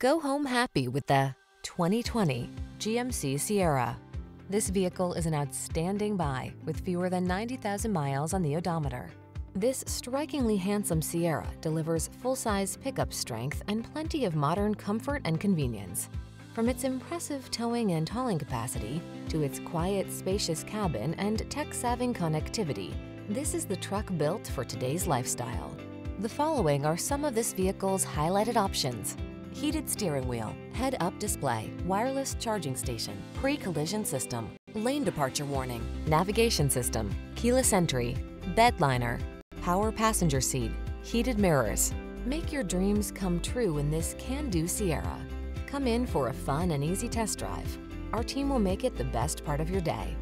Go home happy with the 2020 GMC Sierra. This vehicle is an outstanding buy with fewer than 90,000 miles on the odometer. This strikingly handsome Sierra delivers full-size pickup strength and plenty of modern comfort and convenience. From its impressive towing and hauling capacity to its quiet, spacious cabin and tech-savvy connectivity, this is the truck built for today's lifestyle. The following are some of this vehicle's highlighted options. Heated steering wheel, head-up display, wireless charging station, pre-collision system, lane departure warning, navigation system, keyless entry, bed liner, power passenger seat, heated mirrors. Make your dreams come true in this can-do Sierra. Come in for a fun and easy test drive. Our team will make it the best part of your day.